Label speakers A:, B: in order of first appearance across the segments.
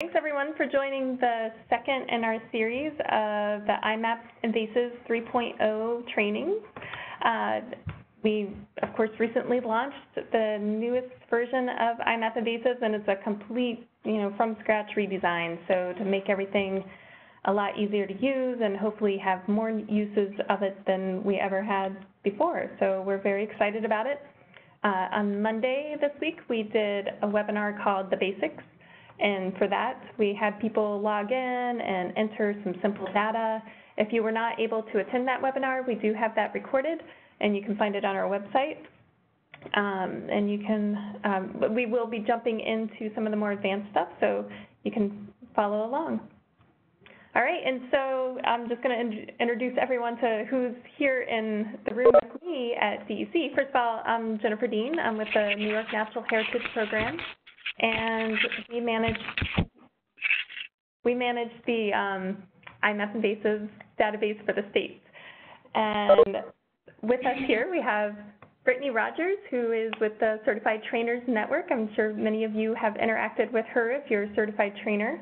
A: Thanks everyone for joining the second in our series of the IMAP Invasives 3.0 training. Uh, we, of course, recently launched the newest version of IMAP Invasives, and it's a complete, you know, from scratch redesign. So to make everything a lot easier to use and hopefully have more uses of it than we ever had before. So we're very excited about it. Uh, on Monday this week, we did a webinar called The Basics, and for that, we had people log in and enter some simple data. If you were not able to attend that webinar, we do have that recorded, and you can find it on our website. Um, and you can, um, we will be jumping into some of the more advanced stuff, so you can follow along. All right, and so I'm just going to in introduce everyone to who's here in the room with me at DEC. First of all, I'm Jennifer Dean. I'm with the New York Natural Heritage Program and we manage we manage the um, IMAP invasives database for the states. And with us here, we have Brittany Rogers, who is with the Certified Trainers Network. I'm sure many of you have interacted with her if you're a certified trainer.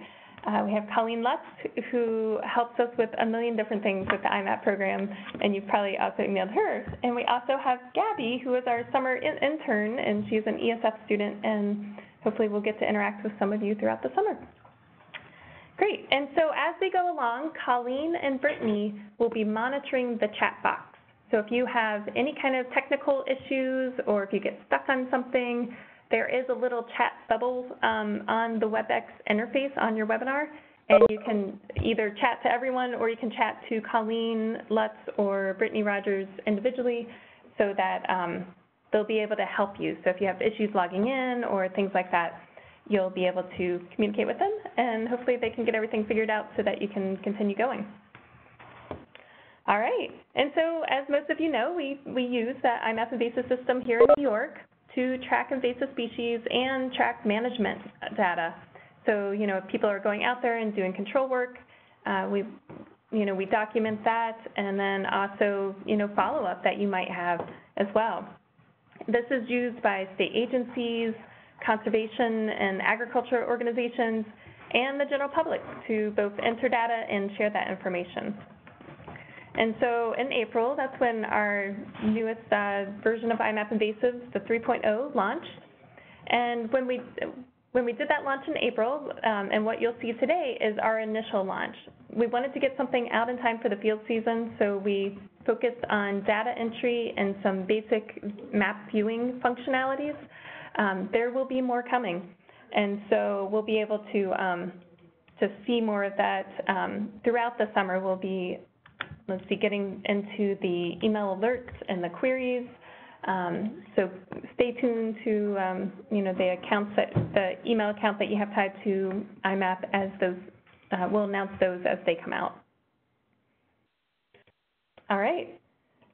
A: Uh, we have Colleen Lutz, who helps us with a million different things with the IMAP program, and you've probably also emailed her. And we also have Gabby, who is our summer in intern, and she's an ESF student and hopefully we'll get to interact with some of you throughout the summer. Great, and so as we go along, Colleen and Brittany will be monitoring the chat box. So if you have any kind of technical issues or if you get stuck on something, there is a little chat bubble um, on the WebEx interface on your webinar, and you can either chat to everyone or you can chat to Colleen Lutz or Brittany Rogers individually so that um, they'll be able to help you. So if you have issues logging in or things like that, you'll be able to communicate with them, and hopefully they can get everything figured out so that you can continue going. All right, and so as most of you know, we, we use the IMAP invasive system here in New York to track invasive species and track management data. So, you know, if people are going out there and doing control work, uh, we, you know, we document that, and then also, you know, follow-up that you might have as well. This is used by state agencies, conservation and agriculture organizations, and the general public to both enter data and share that information. And so in April, that's when our newest uh, version of IMAP Invasives, the 3.0, launched. And when we when we did that launch in April, um, and what you'll see today is our initial launch. We wanted to get something out in time for the field season, so we focused on data entry and some basic map viewing functionalities. Um, there will be more coming, and so we'll be able to um, to see more of that um, throughout the summer. We'll be let's see, getting into the email alerts and the queries. Um, so stay tuned to um, you know the accounts that the email account that you have tied to IMAP as those uh, we'll announce those as they come out. All right.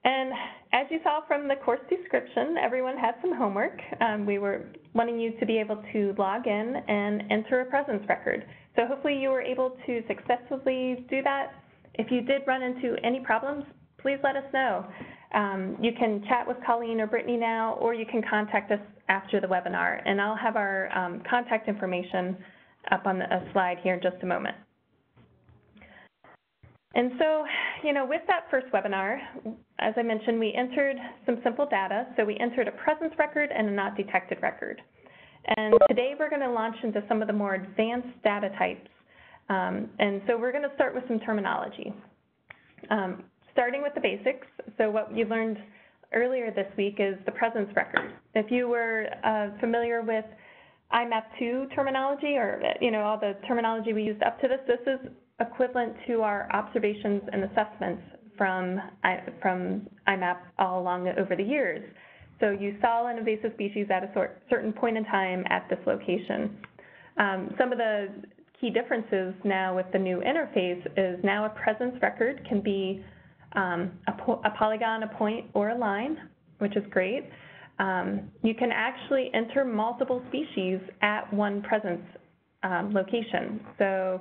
A: And as you saw from the course description, everyone had some homework. Um, we were wanting you to be able to log in and enter a presence record. So hopefully you were able to successfully do that. If you did run into any problems, please let us know. Um, you can chat with Colleen or Brittany now, or you can contact us after the webinar, and I'll have our um, contact information up on the, a slide here in just a moment. And so, you know, with that first webinar, as I mentioned, we entered some simple data. So we entered a presence record and a not detected record. And today we're going to launch into some of the more advanced data types. Um, and so we're going to start with some terminology. Um, starting with the basics, so what you learned earlier this week is the presence record. If you were uh, familiar with IMAP2 terminology or, you know, all the terminology we used up to this, this is equivalent to our observations and assessments from, from IMAP all along over the years. So you saw an invasive species at a sort, certain point in time at this location. Um, some of the key differences now with the new interface is now a presence record can be um, a, a, polygon, a point, or a line, which is great. Um, you can actually enter multiple species at one presence um, location. So,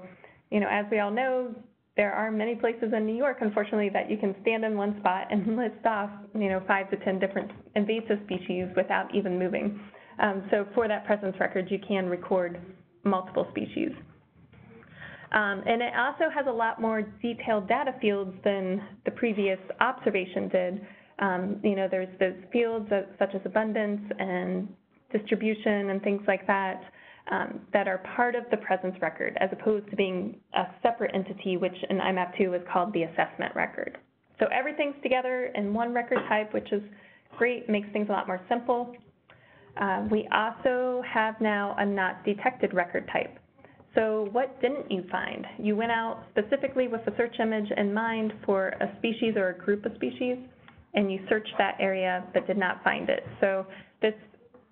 A: you know, as we all know, there are many places in New York, unfortunately, that you can stand in one spot and list off, you know, five to 10 different invasive species without even moving. Um, so for that presence record, you can record multiple species. Um, and it also has a lot more detailed data fields than the previous observation did. Um, you know, there's those fields such as abundance and distribution and things like that um, that are part of the presence record as opposed to being a separate entity, which in IMAP2 is called the assessment record. So everything's together in one record type, which is great, makes things a lot more simple. Uh, we also have now a not detected record type. So what didn't you find? You went out specifically with a search image in mind for a species or a group of species, and you searched that area but did not find it. So this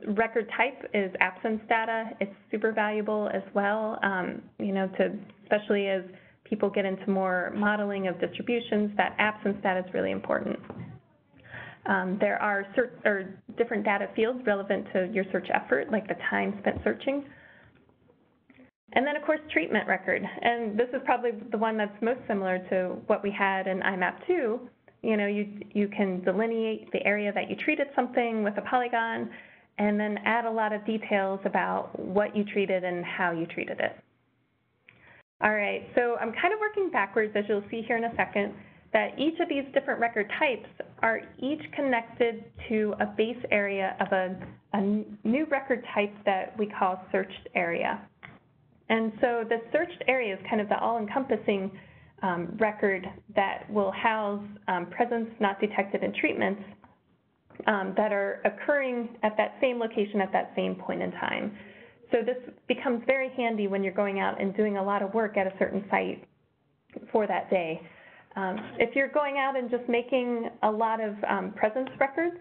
A: record type is absence data. It's super valuable as well, um, you know, to especially as people get into more modeling of distributions, that absence data is really important. Um, there are or different data fields relevant to your search effort, like the time spent searching. And then, of course, treatment record. And this is probably the one that's most similar to what we had in IMAP2. You know, you, you can delineate the area that you treated something with a polygon, and then add a lot of details about what you treated and how you treated it. All right, so I'm kind of working backwards, as you'll see here in a second, that each of these different record types are each connected to a base area of a, a new record type that we call searched area. And so the searched area is kind of the all-encompassing um, record that will house um, presence not detected in treatments um, that are occurring at that same location at that same point in time. So this becomes very handy when you're going out and doing a lot of work at a certain site for that day. Um, if you're going out and just making a lot of um, presence records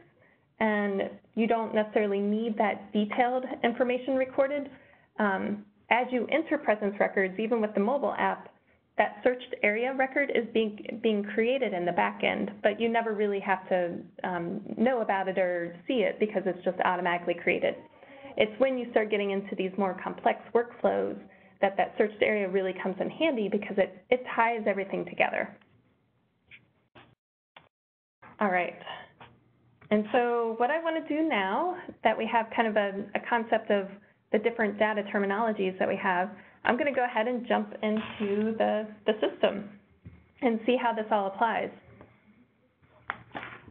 A: and you don't necessarily need that detailed information recorded, um, as you enter presence records, even with the mobile app, that searched area record is being, being created in the back end, but you never really have to um, know about it or see it because it's just automatically created. It's when you start getting into these more complex workflows that that searched area really comes in handy because it, it ties everything together. All right. And so what I want to do now that we have kind of a, a concept of the different data terminologies that we have, I'm going to go ahead and jump into the, the system and see how this all applies.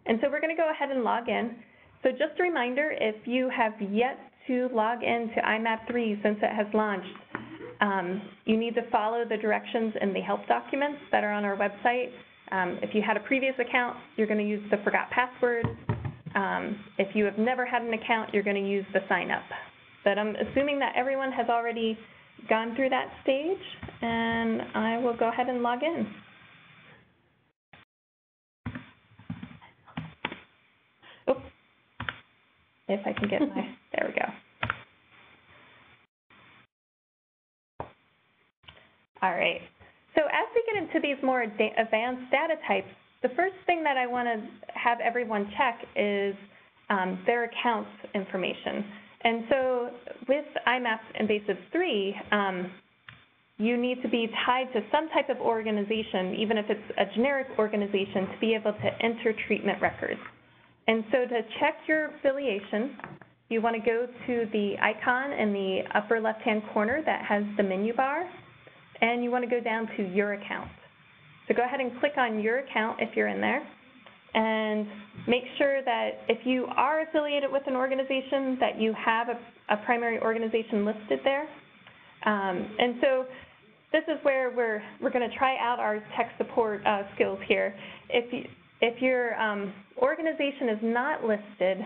A: And so we're going to go ahead and log in. So just a reminder, if you have yet to log into IMAP3 since it has launched, um, you need to follow the directions in the help documents that are on our website. Um, if you had a previous account, you're going to use the forgot password. Um, if you have never had an account, you're going to use the sign up. But I'm assuming that everyone has already gone through that stage, and I will go ahead and log in. Oh, if I can get my, there we go. All right. So as we get into these more advanced data types, the first thing that I want to have everyone check is um, their accounts information. And so with IMAP Invasive 3, um, you need to be tied to some type of organization, even if it's a generic organization, to be able to enter treatment records. And so to check your affiliation, you want to go to the icon in the upper left-hand corner that has the menu bar, and you want to go down to Your Account. So go ahead and click on Your Account if you're in there, and make sure that if you are affiliated with an organization that you have a, a primary organization listed there. Um, and so this is where we're, we're going to try out our tech support uh, skills here. If, you, if your um, organization is not listed,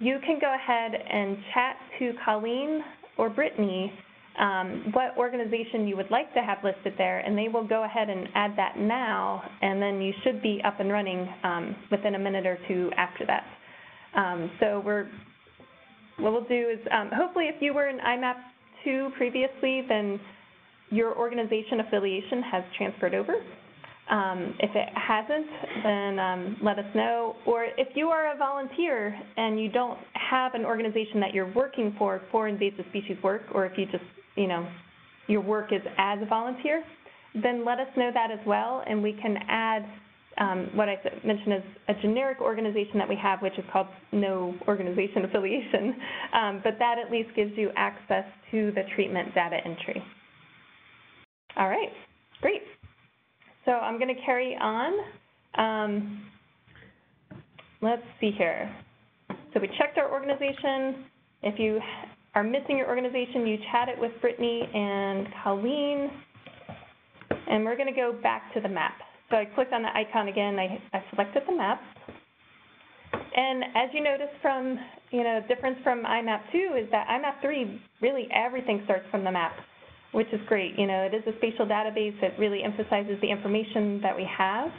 A: you can go ahead and chat to Colleen or Brittany um, what organization you would like to have listed there, and they will go ahead and add that now, and then you should be up and running um, within a minute or two after that. Um, so we're, what we'll do is, um, hopefully if you were in IMAP 2 previously, then your organization affiliation has transferred over. Um, if it hasn't, then um, let us know. Or if you are a volunteer and you don't have an organization that you're working for for invasive species work, or if you just you know, your work is as a volunteer, then let us know that as well, and we can add um, what I mentioned as a generic organization that we have, which is called no organization affiliation, um, but that at least gives you access to the treatment data entry. All right, great. So I'm going to carry on. Um, let's see here. So we checked our organization. If you are missing your organization, you chat it with Brittany and Colleen. And we're going to go back to the map. So I clicked on the icon again. I, I selected the map. And as you notice from, you know, difference from IMAP 2 is that IMAP 3, really everything starts from the map, which is great. You know, it is a spatial database that really emphasizes the information that we have.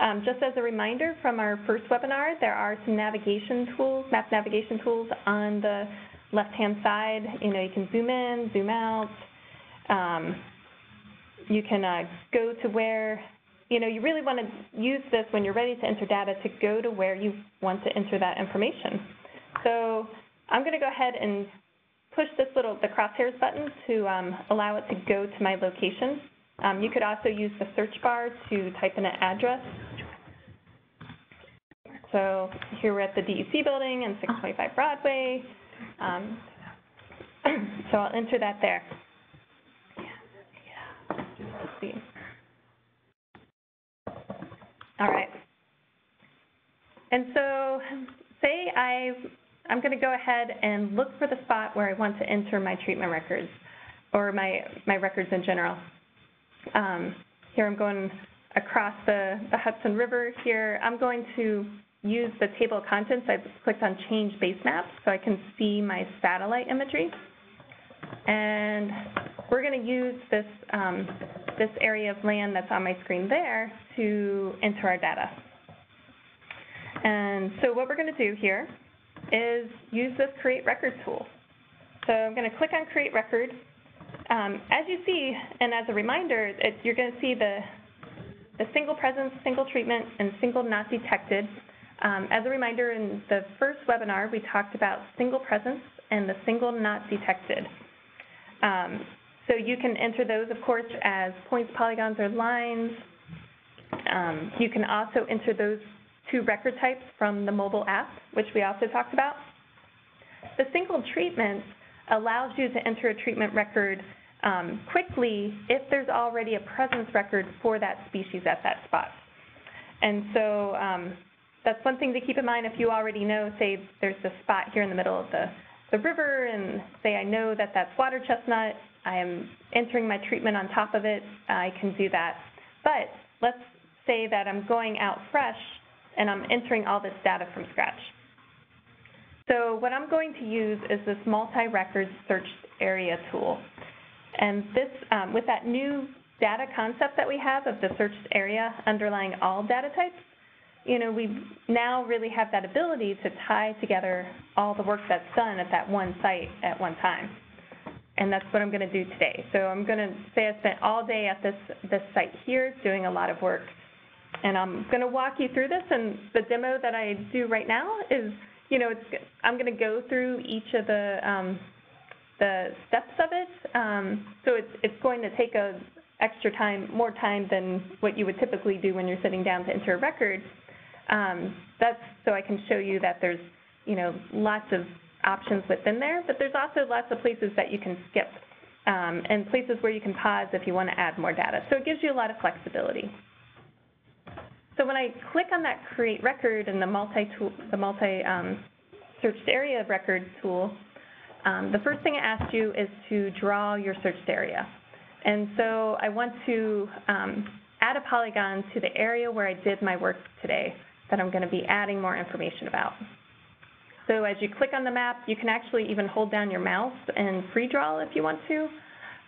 A: Um, just as a reminder from our first webinar, there are some navigation tools, map navigation tools on the left-hand side. You know, you can zoom in, zoom out. Um, you can uh, go to where you know, you really want to use this when you're ready to enter data to go to where you want to enter that information. So I'm going to go ahead and push this little, the crosshairs button to um, allow it to go to my location. Um, you could also use the search bar to type in an address. So here we're at the DEC building and 625 Broadway. Um, so I'll enter that there. Yeah. Let's see. All right. And so say I, I'm going to go ahead and look for the spot where I want to enter my treatment records or my, my records in general. Um, here I'm going across the, the Hudson River here. I'm going to use the table of contents. I've clicked on change base map so I can see my satellite imagery. And we're going to use this, um, this area of land that's on my screen there to enter our data. And so what we're going to do here is use this Create Record tool. So I'm going to click on Create Record. Um, as you see, and as a reminder, it, you're going to see the, the single presence, single treatment, and single not detected. Um, as a reminder, in the first webinar, we talked about single presence and the single not detected. Um, so you can enter those, of course, as points, polygons, or lines. Um, you can also enter those two record types from the mobile app, which we also talked about. The single treatment allows you to enter a treatment record um, quickly if there's already a presence record for that species at that spot. And so um, that's one thing to keep in mind if you already know, say there's a spot here in the middle of the the river and say I know that that's water chestnut, I am entering my treatment on top of it, I can do that. But let's say that I'm going out fresh and I'm entering all this data from scratch. So what I'm going to use is this multi-record search area tool. And this, um, with that new data concept that we have of the searched area underlying all data types, you know, we now really have that ability to tie together all the work that's done at that one site at one time. And that's what I'm going to do today. So I'm going to say I spent all day at this, this site here doing a lot of work. And I'm going to walk you through this. And the demo that I do right now is, you know, it's, I'm going to go through each of the, um, the steps of it. Um, so it's, it's going to take a extra time, more time than what you would typically do when you're sitting down to enter a record. Um, that's so I can show you that there's, you know, lots of options within there, but there's also lots of places that you can skip um, and places where you can pause if you want to add more data. So it gives you a lot of flexibility. So when I click on that create record and the multi the multi um, searched area record tool, um, the first thing it asks you is to draw your searched area. And so I want to um, add a polygon to the area where I did my work today that I'm going to be adding more information about. So as you click on the map, you can actually even hold down your mouse and free draw if you want to,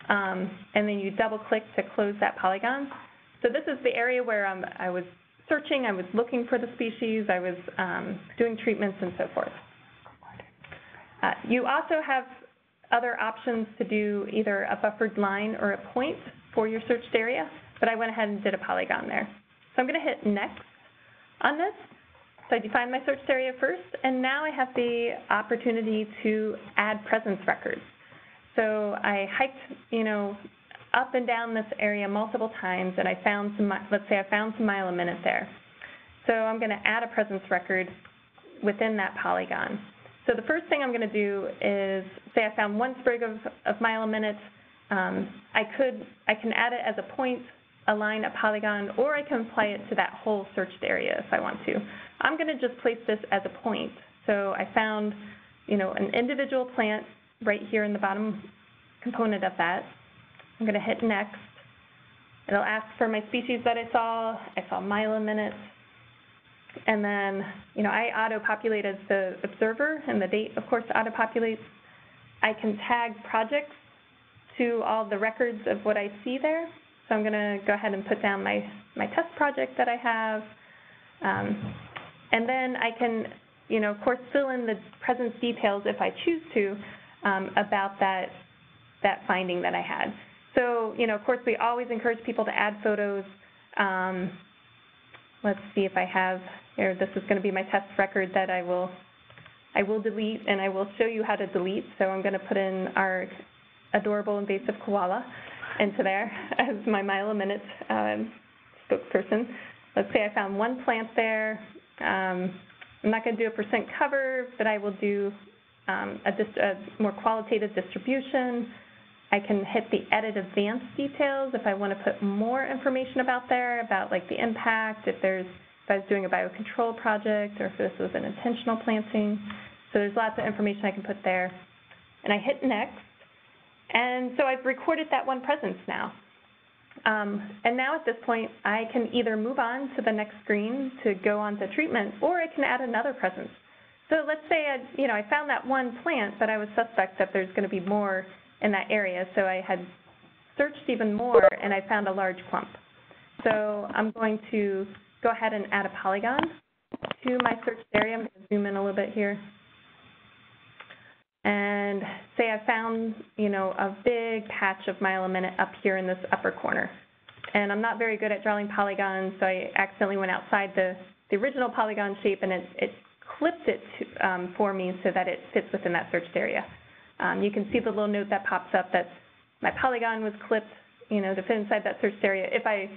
A: um, and then you double click to close that polygon. So this is the area where um, I was searching, I was looking for the species, I was um, doing treatments and so forth. Uh, you also have other options to do either a buffered line or a point for your searched area, but I went ahead and did a polygon there. So I'm going to hit next on this. So I defined my search area first, and now I have the opportunity to add presence records. So I hiked, you know, up and down this area multiple times, and I found some, let's say I found some mile a minute there. So I'm going to add a presence record within that polygon. So the first thing I'm going to do is say I found one sprig of, of mile a minute. Um, I could, I can add it as a point, a line, a polygon, or I can apply it to that whole searched area if I want to. I'm gonna just place this as a point. So I found, you know, an individual plant right here in the bottom component of that. I'm gonna hit next. It'll ask for my species that I saw. I saw mile-a-minute. And then, you know, I auto-populated the observer, and the date, of course, auto-populates. I can tag projects to all the records of what I see there. So I'm going to go ahead and put down my, my test project that I have. Um, and then I can, you know, of course, fill in the presence details if I choose to um, about that, that finding that I had. So, you know, of course, we always encourage people to add photos. Um, let's see if I have here. This is going to be my test record that I will I will delete, and I will show you how to delete. So I'm going to put in our adorable invasive koala into there as my mile a minute um, spokesperson. Let's say I found one plant there. Um, I'm not going to do a percent cover, but I will do um, a, just a, more qualitative distribution. I can hit the edit advanced details if I want to put more information about there, about like the impact, if there's if I was doing a biocontrol project or if this was an intentional planting. So there's lots of information I can put there. And I hit next. And so I've recorded that one presence now. Um, and now at this point, I can either move on to the next screen to go on to treatment, or I can add another presence. So let's say I, you know, I found that one plant, but I was suspect that there's going to be more in that area. So I had searched even more, and I found a large clump. So I'm going to go ahead and add a polygon to my search area. I'm going to zoom in a little bit here. And say I found, you know, a big patch of mile up here in this upper corner. And I'm not very good at drawing polygons, so I accidentally went outside the, the original polygon shape and it, it clipped it to, um, for me so that it fits within that searched area. Um, you can see the little note that pops up that my polygon was clipped, you know, to fit inside that searched area. If I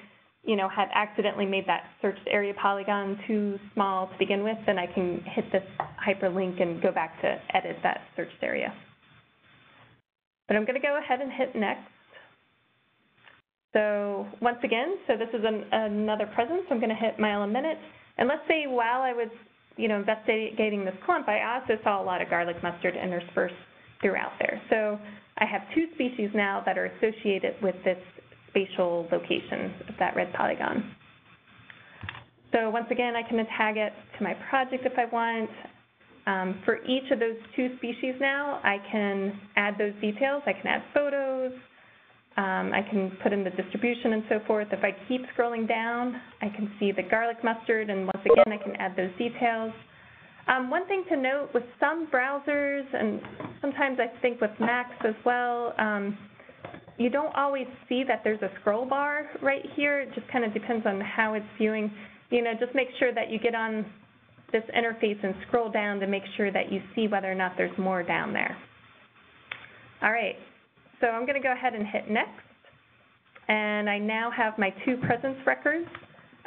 A: you know, had accidentally made that searched area polygon too small to begin with, then I can hit this hyperlink and go back to edit that searched area. But I'm going to go ahead and hit next. So once again, so this is an, another presence. I'm going to hit mile a minute. And let's say while I was, you know, investigating this clump, I also saw a lot of garlic mustard interspersed throughout there. So I have two species now that are associated with this spatial location of that red polygon. So once again, I can tag it to my project if I want. Um, for each of those two species now, I can add those details. I can add photos. Um, I can put in the distribution and so forth. If I keep scrolling down, I can see the garlic mustard, and once again, I can add those details. Um, one thing to note with some browsers, and sometimes I think with Macs as well, um, you don't always see that there's a scroll bar right here. It just kind of depends on how it's viewing. You know, just make sure that you get on this interface and scroll down to make sure that you see whether or not there's more down there. All right, so I'm going to go ahead and hit next. And I now have my two presence records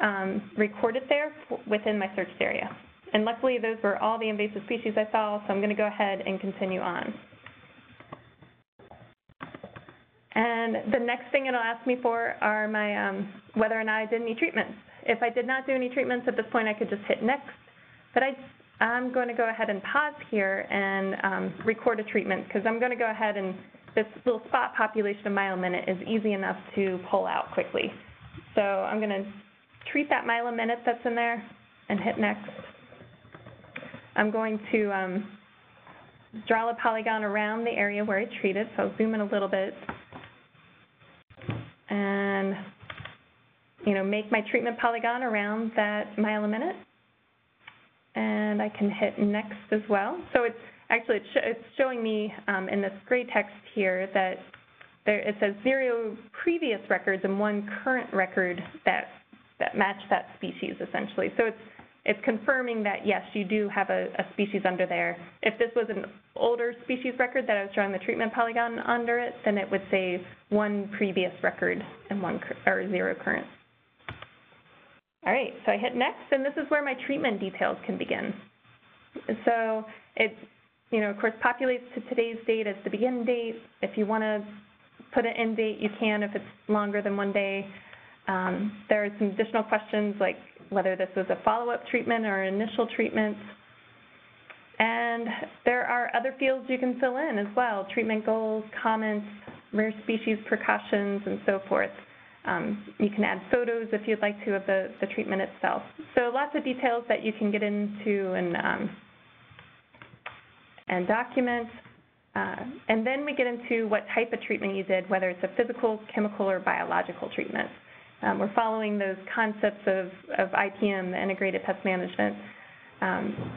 A: um, recorded there within my search area. And luckily, those were all the invasive species I saw, so I'm going to go ahead and continue on. And the next thing it'll ask me for are my, um, whether or not I did any treatments. If I did not do any treatments at this point, I could just hit next. But I, I'm going to go ahead and pause here and um, record a treatment because I'm going to go ahead and this little spot population of mile a minute is easy enough to pull out quickly. So I'm going to treat that mile a minute that's in there and hit next. I'm going to um, draw a polygon around the area where I treated, so I'll zoom in a little bit and, you know, make my treatment polygon around that mile a minute. And I can hit next as well. So it's actually, it's, sh it's showing me um, in this gray text here that there, it says zero previous records and one current record that, that match that species essentially. So it's it's confirming that, yes, you do have a, a, species under there. If this was an older species record that I was drawing the treatment polygon under it, then it would say one previous record and one or zero current. All right, so I hit next, and this is where my treatment details can begin. So it, you know, of course, populates to today's date as the begin date. If you want to put an end date, you can if it's longer than one day. Um, there are some additional questions like whether this was a follow-up treatment or initial treatment. And there are other fields you can fill in as well, treatment goals, comments, rare species precautions, and so forth. Um, you can add photos if you'd like to of the, the treatment itself. So lots of details that you can get into and, um, and document. Uh, and then we get into what type of treatment you did, whether it's a physical, chemical, or biological treatment. Um, we're following those concepts of, of IPM, the integrated pest management, um,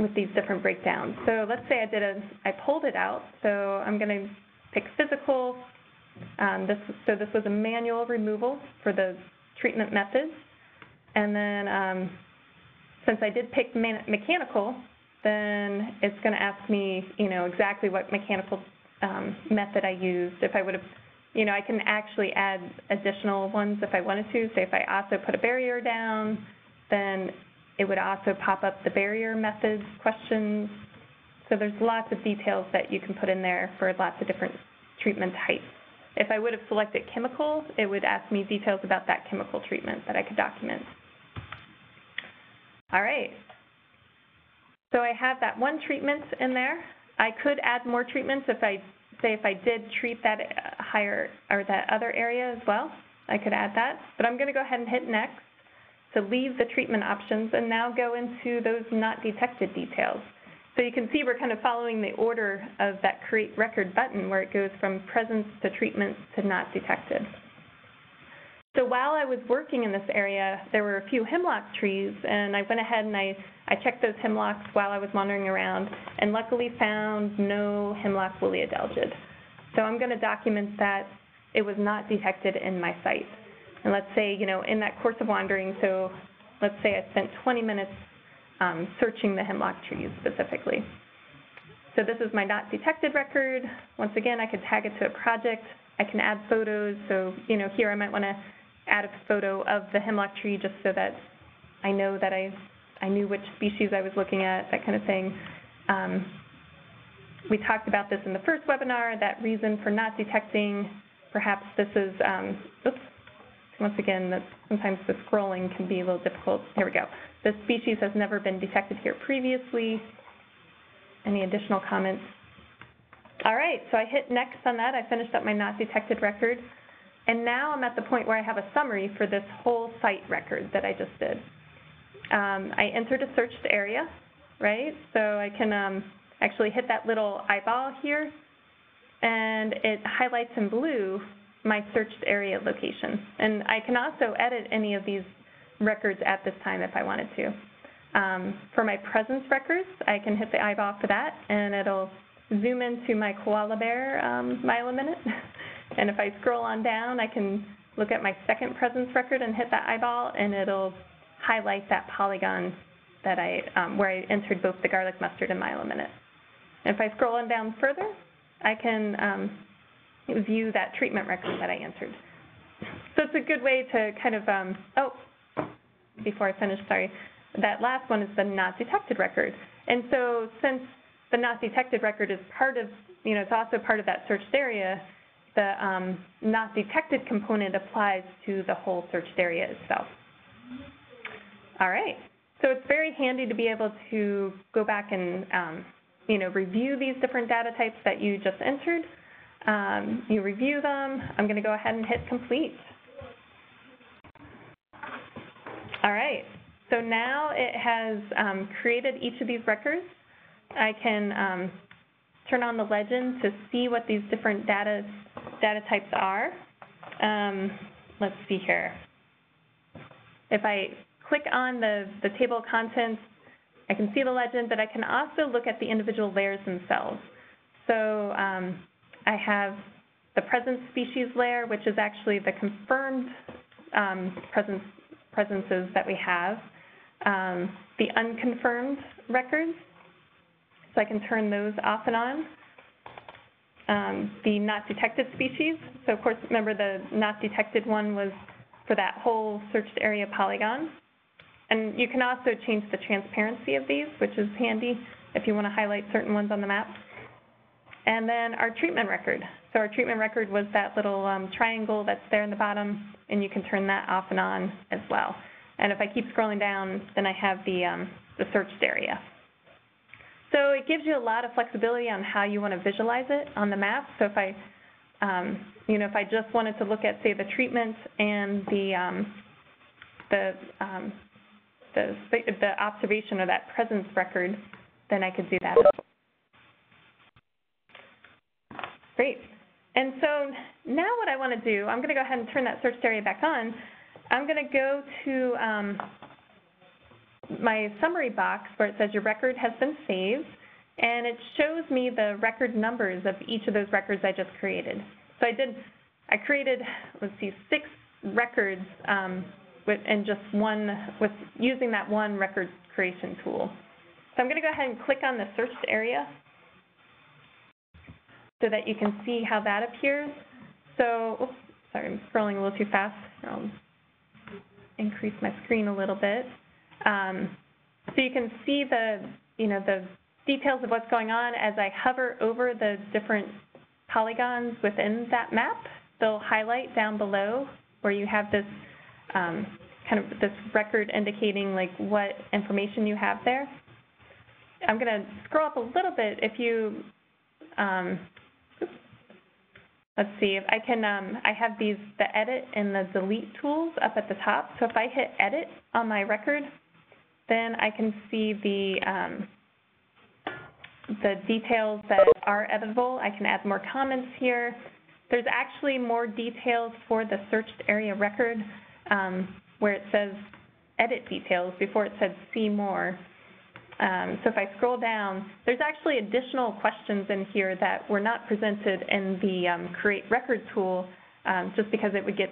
A: with these different breakdowns. So let's say I did a, I pulled it out. So I'm going to pick physical. Um, this, so this was a manual removal for the treatment methods. And then um, since I did pick mechanical, then it's going to ask me, you know, exactly what mechanical um, method I used. If I would have, you know, I can actually add additional ones if I wanted to. Say if I also put a barrier down, then it would also pop up the barrier methods questions. So there's lots of details that you can put in there for lots of different treatment types. If I would have selected chemical, it would ask me details about that chemical treatment that I could document. All right. So I have that one treatment in there. I could add more treatments if I, say if I did treat that uh, higher, or that other area as well, I could add that. But I'm gonna go ahead and hit next to leave the treatment options and now go into those not detected details. So you can see we're kind of following the order of that create record button where it goes from presence to treatments to not detected. So while I was working in this area, there were a few hemlock trees, and I went ahead and I, I checked those hemlocks while I was wandering around, and luckily found no hemlock woolly adelgid. So I'm going to document that it was not detected in my site. And let's say, you know, in that course of wandering, so let's say I spent 20 minutes um, searching the hemlock trees specifically. So this is my not detected record. Once again, I could tag it to a project. I can add photos. So, you know, here I might want to add a photo of the hemlock tree just so that I know that I, I knew which species I was looking at, that kind of thing. Um, we talked about this in the first webinar, that reason for not detecting. Perhaps this is, um, oops, once again, that sometimes the scrolling can be a little difficult. Here we go. The species has never been detected here previously. Any additional comments? All right, so I hit next on that. I finished up my not detected record. And now I'm at the point where I have a summary for this whole site record that I just did. Um, I entered a searched area, right? So I can um, actually hit that little eyeball here, and it highlights in blue my searched area location. And I can also edit any of these records at this time if I wanted to. Um, for my presence records, I can hit the eyeball for that, and it'll zoom into my koala bear um, mile a minute. and if I scroll on down, I can look at my second presence record and hit that eyeball, and it'll highlight that polygon that I, um, where I entered both the garlic mustard and mile a minute. And if I scroll on down further, I can um, view that treatment record that I entered. So it's a good way to kind of, um, oh, before I finish, sorry, that last one is the not detected record. And so since the not detected record is part of, you know, it's also part of that searched area, the um, not detected component applies to the whole searched area itself. All right. So it's very handy to be able to go back and, um, you know, review these different data types that you just entered um, you review them. I'm going to go ahead and hit complete. All right. So now it has um, created each of these records. I can um, turn on the legend to see what these different data, data types are. Um, let's see here. If I click on the, the table of contents, I can see the legend, but I can also look at the individual layers themselves. So um, I have the presence species layer, which is actually the confirmed um, presence, presences that we have, um, the unconfirmed records, so I can turn those off and on. Um, the not detected species, so of course, remember the not detected one was for that whole searched area polygon. And you can also change the transparency of these, which is handy if you want to highlight certain ones on the map. And then our treatment record. So our treatment record was that little um, triangle that's there in the bottom, and you can turn that off and on as well. And if I keep scrolling down, then I have the, um, the searched area. So it gives you a lot of flexibility on how you want to visualize it on the map. So if I, um, you know, if I just wanted to look at, say, the treatment and the, um, the, um, the, the observation or that presence record, then I could do that. Great. And so now what I want to do, I'm going to go ahead and turn that search area back on. I'm going to go to um, my summary box where it says your record has been saved, and it shows me the record numbers of each of those records I just created. So I did, I created, let's see, six records um, with, and just one, with using that one record creation tool. So I'm going to go ahead and click on the searched area so that you can see how that appears. So, oops, sorry, I'm scrolling a little too fast. I'll increase my screen a little bit. Um, so you can see the, you know, the details of what's going on as I hover over the different polygons within that map. They'll highlight down below where you have this um, kind of this record indicating like what information you have there. I'm going to scroll up a little bit. If you, um, let's see, if I can, um, I have these, the edit and the delete tools up at the top. So if I hit edit on my record, then I can see the, um, the details that are editable. I can add more comments here. There's actually more details for the searched area record um, where it says edit details before it said see more. Um, so if I scroll down, there's actually additional questions in here that were not presented in the um, create record tool um, just because it would get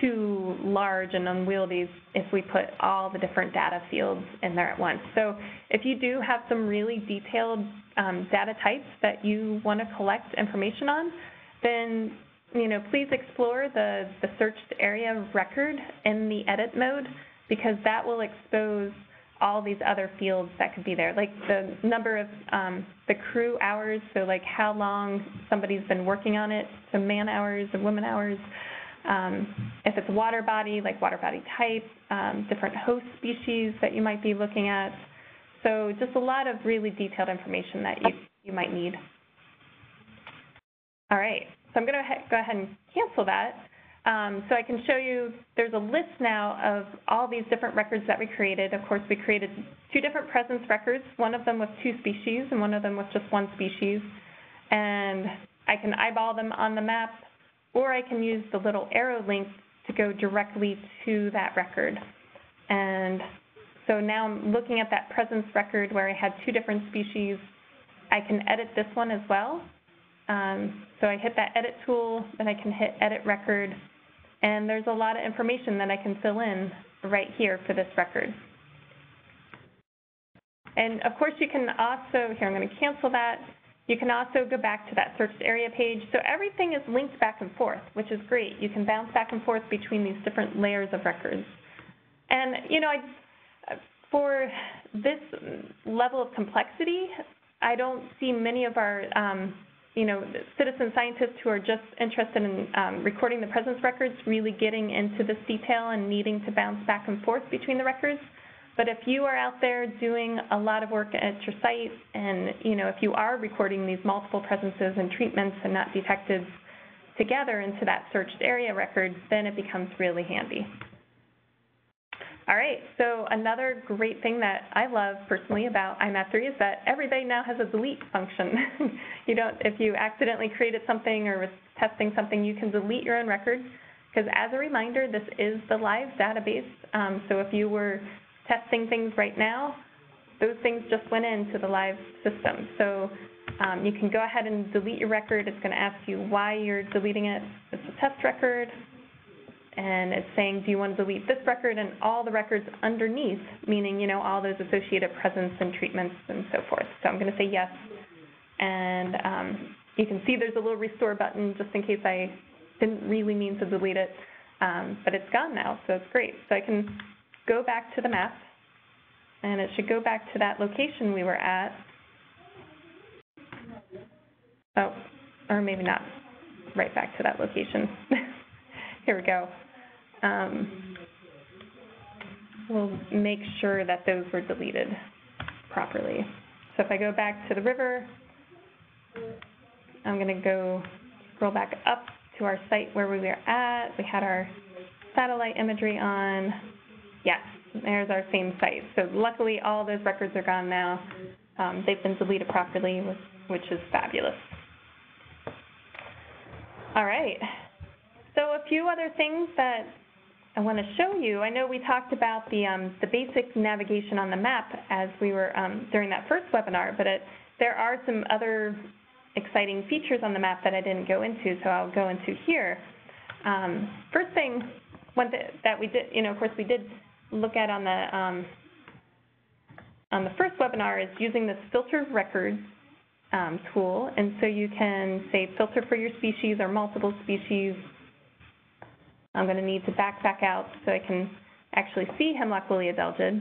A: too large and unwieldy if we put all the different data fields in there at once. So if you do have some really detailed um, data types that you want to collect information on, then you know, please explore the, the searched area record in the edit mode because that will expose all these other fields that could be there, like the number of um, the crew hours, so like how long somebody's been working on it, so man hours and woman hours, um, if it's a water body, like water body type, um, different host species that you might be looking at. So just a lot of really detailed information that you, you might need. All right, so I'm going to go ahead and cancel that. Um, so I can show you, there's a list now of all these different records that we created. Of course, we created two different presence records, one of them with two species and one of them with just one species. And I can eyeball them on the map or I can use the little arrow link to go directly to that record. And so now I'm looking at that presence record where I had two different species. I can edit this one as well. Um, so I hit that edit tool, then I can hit edit record, and there's a lot of information that I can fill in right here for this record. And of course you can also, here I'm going to cancel that, you can also go back to that searched area page. So everything is linked back and forth, which is great. You can bounce back and forth between these different layers of records. And, you know, I, for this level of complexity, I don't see many of our, um, you know, citizen scientists who are just interested in um, recording the presence records really getting into this detail and needing to bounce back and forth between the records. But if you are out there doing a lot of work at your site and, you know, if you are recording these multiple presences and treatments and not detectives together into that searched area record, then it becomes really handy. All right, so another great thing that I love personally about IMAP3 is that everybody now has a delete function. you don't, if you accidentally created something or was testing something, you can delete your own record. Because as a reminder, this is the live database. Um, so if you were testing things right now, those things just went into the live system. So um, you can go ahead and delete your record. It's going to ask you why you're deleting it. It's a test record. And it's saying, do you want to delete this record and all the records underneath, meaning, you know, all those associated presence and treatments and so forth. So I'm going to say yes. And um, you can see there's a little restore button just in case I didn't really mean to delete it. Um, but it's gone now, so it's great. So I can go back to the map, and it should go back to that location we were at. Oh, or maybe not. right back to that location. Here we go. Um, we'll make sure that those were deleted properly. So if I go back to the river, I'm gonna go scroll back up to our site where we were at. We had our satellite imagery on. Yes, there's our same site. So luckily, all those records are gone now. Um, they've been deleted properly, which is fabulous. All right. So a few other things that I want to show you. I know we talked about the um, the basic navigation on the map as we were um, during that first webinar, but it, there are some other exciting features on the map that I didn't go into, so I'll go into here. Um, first thing, one th that we did, you know, of course, we did look at on the um, on the first webinar is using this filter records um, tool, and so you can say filter for your species or multiple species. I'm going to need to back back out so I can actually see hemlock woolly adelgid.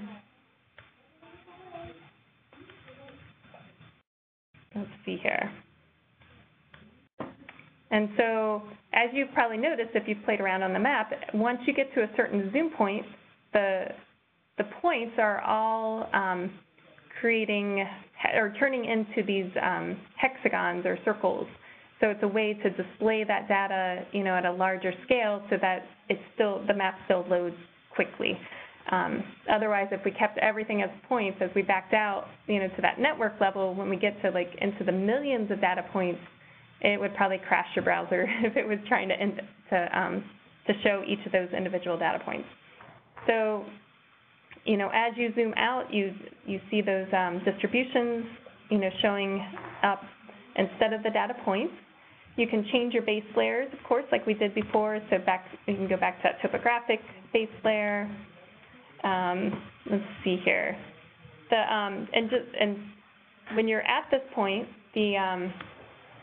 A: Let's see here. And so, as you've probably noticed if you've played around on the map, once you get to a certain zoom point, the, the points are all um, creating or turning into these um, hexagons or circles. So it's a way to display that data, you know, at a larger scale so that it's still, the map still loads quickly. Um, otherwise, if we kept everything as points, as we backed out, you know, to that network level, when we get to like into the millions of data points, it would probably crash your browser if it was trying to, to, um, to show each of those individual data points. So, you know, as you zoom out, you, you see those um, distributions, you know, showing up instead of the data points. You can change your base layers, of course, like we did before. So back, you can go back to that topographic base layer. Um, let's see here. The, um, and, just, and when you're at this point, the, um,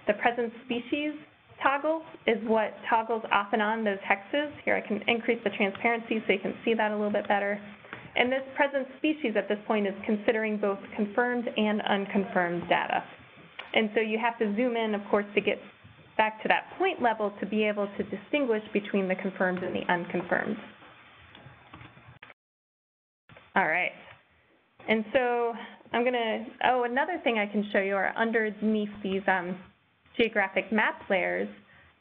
A: the present species toggle is what toggles off and on those hexes. Here I can increase the transparency so you can see that a little bit better. And this present species at this point is considering both confirmed and unconfirmed data. And so you have to zoom in, of course, to get back to that point level to be able to distinguish between the confirmed and the unconfirmed. All right. And so I'm going to, oh, another thing I can show you are underneath these um, geographic map layers,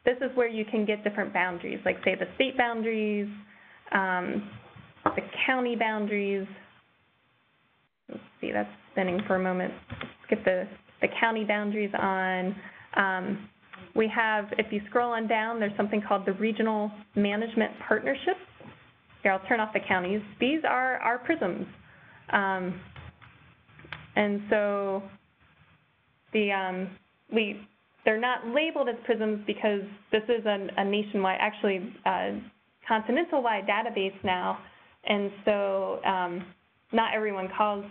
A: this is where you can get different boundaries, like say the state boundaries, um, the county boundaries. Let's see, that's spinning for a moment. Let's get the, the county boundaries on. Um, we have, if you scroll on down, there's something called the Regional Management Partnership. Here, I'll turn off the counties. These are our prisms. Um, and so the, um, we, they're not labeled as prisms because this is a, a nationwide, actually a continental-wide database now, and so um, not everyone calls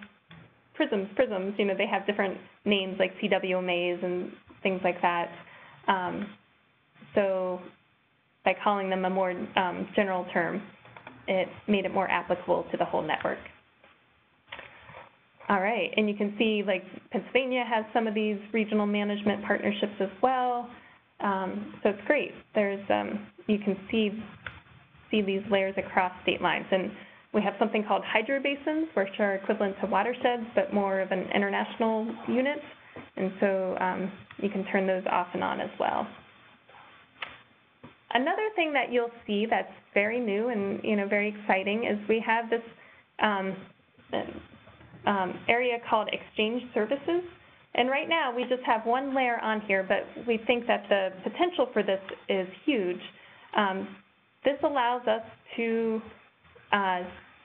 A: prisms prisms. You know, they have different names like CWMAs and things like that. Um, so by calling them a more um, general term, it made it more applicable to the whole network. All right, and you can see like Pennsylvania has some of these regional management partnerships as well. Um, so it's great. There's um, you can see see these layers across state lines, and we have something called hydro basins, which are equivalent to watersheds, but more of an international unit. And so um, you can turn those off and on as well. Another thing that you'll see that's very new and you know very exciting is we have this um, area called Exchange Services. And right now, we just have one layer on here, but we think that the potential for this is huge. Um, this allows us to uh,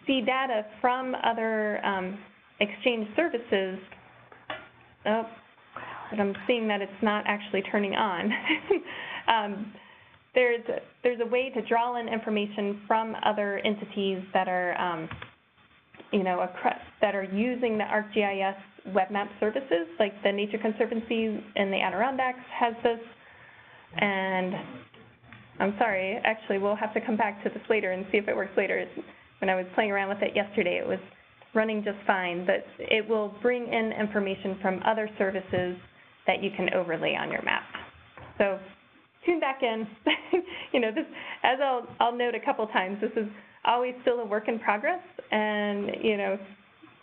A: see data from other um, exchange services. Oh, but I'm seeing that it's not actually turning on. um, there's, there's a way to draw in information from other entities that are um, you know, that are using the ArcGIS web map services, like the Nature Conservancy in the Adirondacks has this. And I'm sorry, actually, we'll have to come back to this later and see if it works later. When I was playing around with it yesterday, it was running just fine, but it will bring in information from other services that you can overlay on your map. So tune back in. you know, this, as I'll, I'll note a couple times, this is always still a work in progress, and, you know,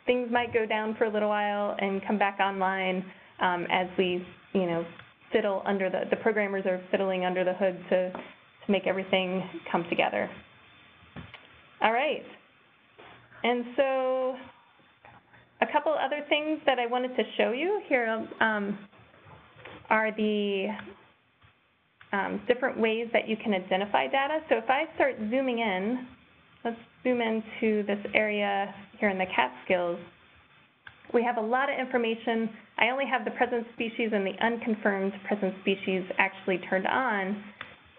A: things might go down for a little while and come back online um, as we, you know, fiddle under the, the programmers are fiddling under the hood to, to make everything come together. All right. And so a couple other things that I wanted to show you here um, are the um, different ways that you can identify data. So if I start zooming in, let's zoom into this area here in the Catskills. We have a lot of information. I only have the present species and the unconfirmed present species actually turned on,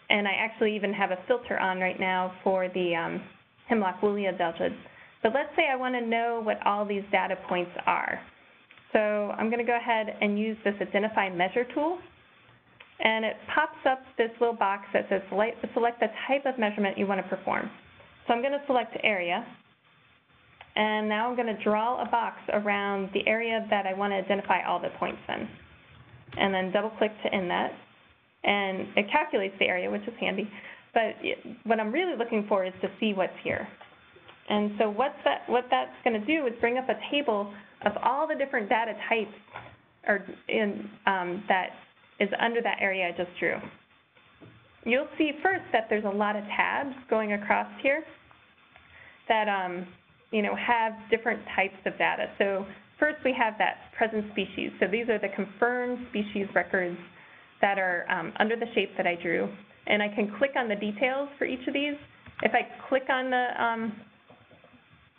A: and I actually even have a filter on right now for the um, hemlock woolly adelgid. But let's say I want to know what all these data points are. So I'm going to go ahead and use this Identify Measure tool. And it pops up this little box that says select the type of measurement you want to perform. So I'm going to select area. And now I'm going to draw a box around the area that I want to identify all the points in. And then double click to end that. And it calculates the area, which is handy. But what I'm really looking for is to see what's here. And so that, what that's going to do is bring up a table of all the different data types or in, um, that is under that area I just drew. You'll see first that there's a lot of tabs going across here that um, you know, have different types of data. So first we have that present species. So these are the confirmed species records that are um, under the shape that I drew. And I can click on the details for each of these. If I click on the, um,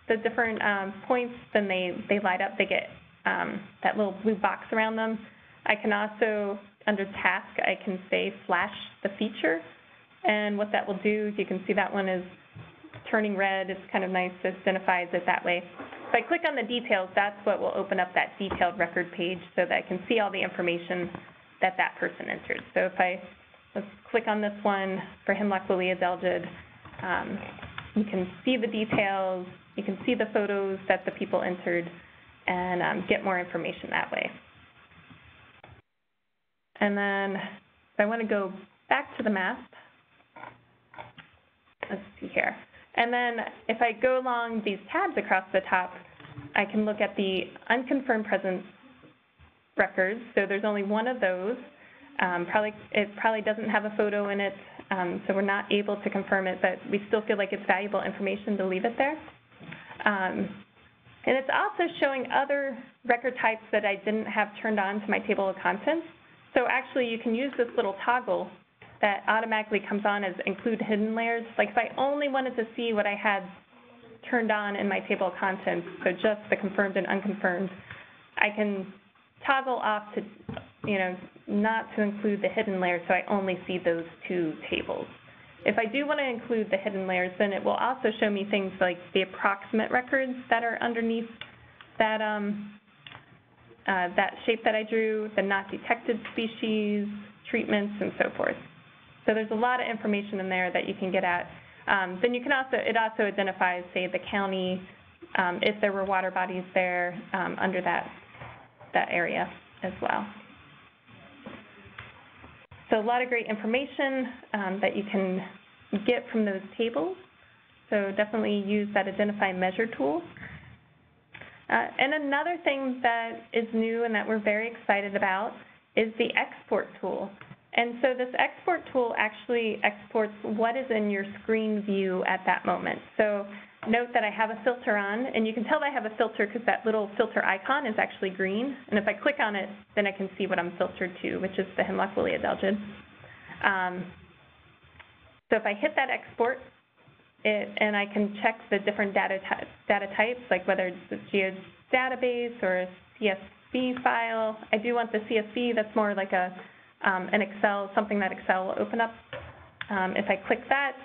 A: the different um, points, then they, they light up. They get um, that little blue box around them. I can also under task, I can say flash the feature. And what that will do, you can see that one is turning red. It's kind of nice, it identifies it that way. If I click on the details, that's what will open up that detailed record page so that I can see all the information that that person entered. So if I let's click on this one for hemlock woolly adelgid, um, you can see the details, you can see the photos that the people entered, and um, get more information that way. And then I want to go back to the map, let's see here. And then if I go along these tabs across the top, I can look at the unconfirmed presence records. So there's only one of those. Um, probably It probably doesn't have a photo in it, um, so we're not able to confirm it, but we still feel like it's valuable information to leave it there. Um, and it's also showing other record types that I didn't have turned on to my table of contents. So actually, you can use this little toggle that automatically comes on as include hidden layers. Like if I only wanted to see what I had turned on in my table of contents, so just the confirmed and unconfirmed, I can toggle off to, you know, not to include the hidden layers, so I only see those two tables. If I do want to include the hidden layers, then it will also show me things like the approximate records that are underneath that um, that shape that I drew, the not detected species, treatments, and so forth. So there's a lot of information in there that you can get at. Um, then you can also, it also identifies, say, the county, um, if there were water bodies there um, under that, that area as well. So a lot of great information um, that you can get from those tables. So definitely use that Identify Measure tool. Uh, and another thing that is new and that we're very excited about is the export tool. And so this export tool actually exports what is in your screen view at that moment. So note that I have a filter on, and you can tell I have a filter because that little filter icon is actually green. And if I click on it, then I can see what I'm filtered to, which is the hemlock woolly adelgid. Um, so if I hit that export, it, and I can check the different data, data types, like whether it's a geodatabase or a CSV file. I do want the CSV that's more like a um, an Excel, something that Excel will open up. Um, if I click that,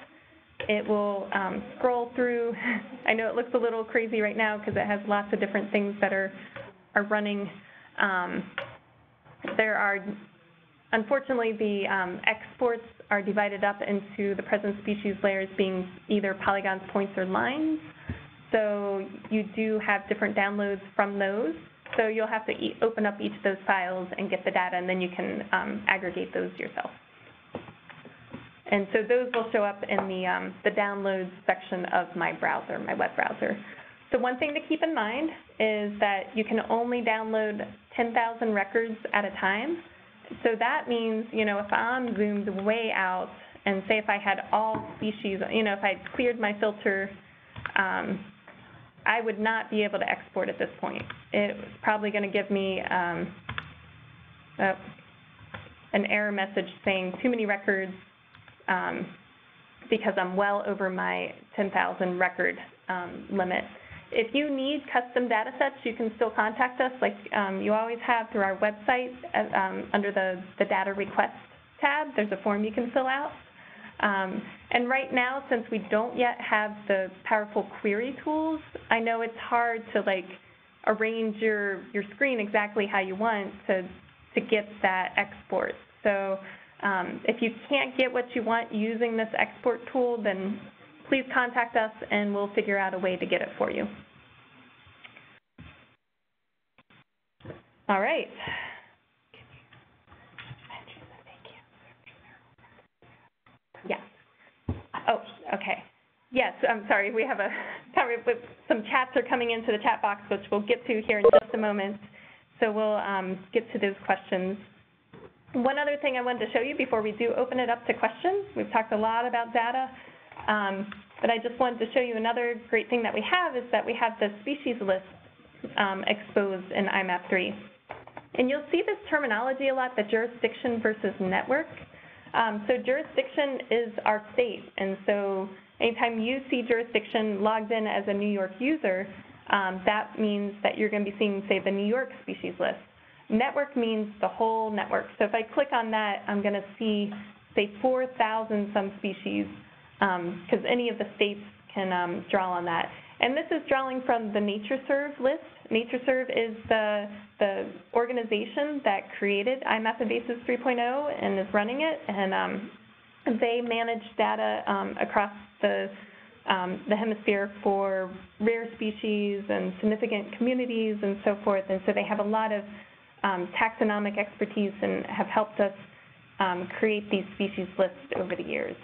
A: it will um, scroll through. I know it looks a little crazy right now because it has lots of different things that are, are running. Um, there are, unfortunately, the um, exports are divided up into the present species layers being either polygons, points, or lines. So you do have different downloads from those. So you'll have to e open up each of those files and get the data, and then you can um, aggregate those yourself. and so those will show up in the, um, the downloads section of my browser, my web browser. So one thing to keep in mind is that you can only download 10,000 records at a time. So that means, you know, if I'm zoomed way out, and say if I had all species, you know, if I cleared my filter, um, I would not be able to export at this point. It's probably going to give me um, uh, an error message saying too many records um, because I'm well over my 10,000 record um, limit. If you need custom data sets, you can still contact us like um, you always have through our website uh, um, under the, the data request tab. There's a form you can fill out. Um, and right now, since we don't yet have the powerful query tools, I know it's hard to like arrange your, your screen exactly how you want to, to get that export. So um, if you can't get what you want using this export tool, then please contact us and we'll figure out a way to get it for you. All right. Yes. Oh, okay. Yes, I'm sorry. We have a some chats are coming into the chat box, which we'll get to here in just a moment. So we'll um, get to those questions. One other thing I wanted to show you before we do open it up to questions. We've talked a lot about data, um, but I just wanted to show you another great thing that we have is that we have the species list um, exposed in IMAP 3. And you'll see this terminology a lot, the jurisdiction versus network. Um, so jurisdiction is our state, and so anytime you see jurisdiction logged in as a New York user, um, that means that you're going to be seeing, say, the New York species list. Network means the whole network. So if I click on that, I'm going to see, say, 4,000 some species, because um, any of the states can um, draw on that. And this is drawing from the NatureServe list. NatureServe is the, the organization that created IMAP 3.0 and is running it, and um, they manage data um, across the, um, the hemisphere for rare species and significant communities and so forth, and so they have a lot of um, taxonomic expertise and have helped us create these species lists over the years.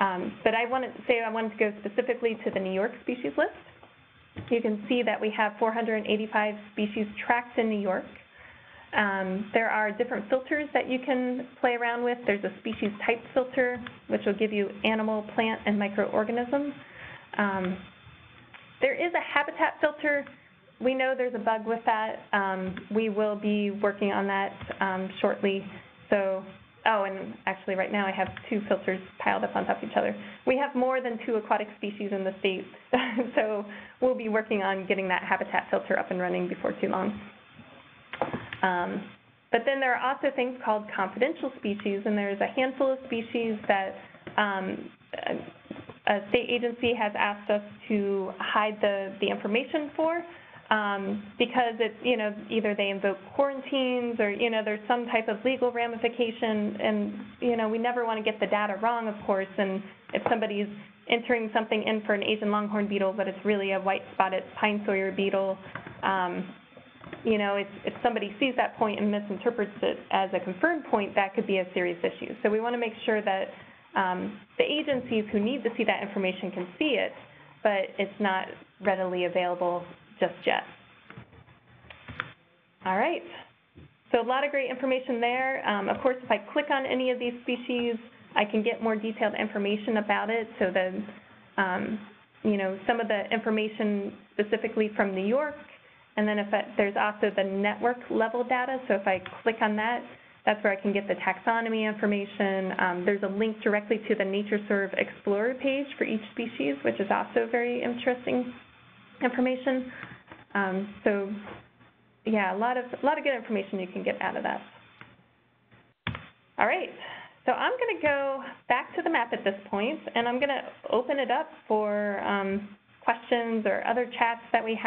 A: Um, but I wanted to say I wanted to go specifically to the New York species list. You can see that we have 485 species tracked in New York. Um, there are different filters that you can play around with. There's a species type filter, which will give you animal, plant, and microorganism. Um, there is a habitat filter. We know there's a bug with that. Um, we will be working on that um, shortly. So Oh, and actually right now I have two filters piled up on top of each other. We have more than two aquatic species in the state, so we'll be working on getting that habitat filter up and running before too long. Um, but then there are also things called confidential species, and there's a handful of species that um, a state agency has asked us to hide the, the information for um, because it's, you know, either they invoke quarantines or, you know, there's some type of legal ramification. And, you know, we never want to get the data wrong, of course. And if somebody's entering something in for an Asian longhorn beetle, but it's really a white spotted pine sawyer beetle, um, you know, if, if somebody sees that point and misinterprets it as a confirmed point, that could be a serious issue. So we want to make sure that um, the agencies who need to see that information can see it, but it's not readily available just yet. All right. So a lot of great information there. Um, of course, if I click on any of these species, I can get more detailed information about it. So the, um, you know, some of the information specifically from New York, and then if I, there's also the network level data. So if I click on that, that's where I can get the taxonomy information. Um, there's a link directly to the NatureServe Explorer page for each species, which is also very interesting information. Um, so yeah, a lot of a lot of good information you can get out of that. All right, so I'm going to go back to the map at this point, and I'm going to open it up for um, questions or other chats that we have.